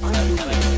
Bye.